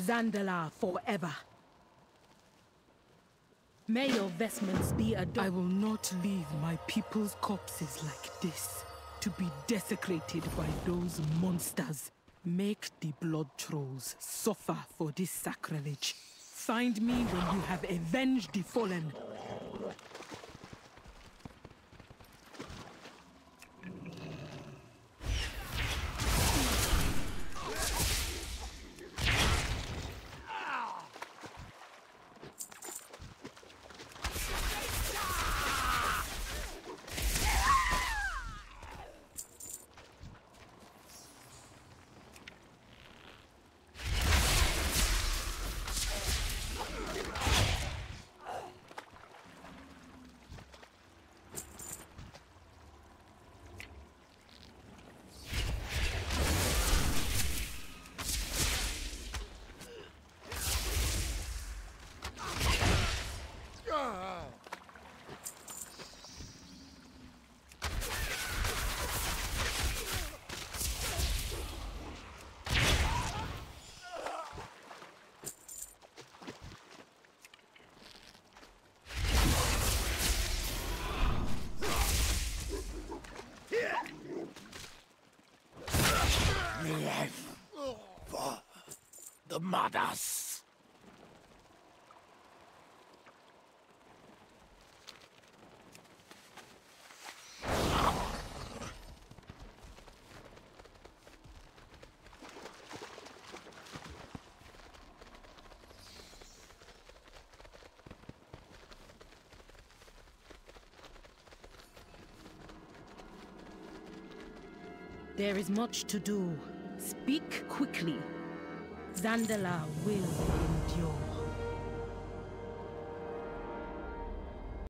Zandalar forever. May your vestments be a I will not leave my people's corpses like this, to be desecrated by those monsters. Make the blood trolls suffer for this sacrilege. Find me when you have avenged the fallen. The mothers. There is much to do. Speak quickly. Zandalar will endure.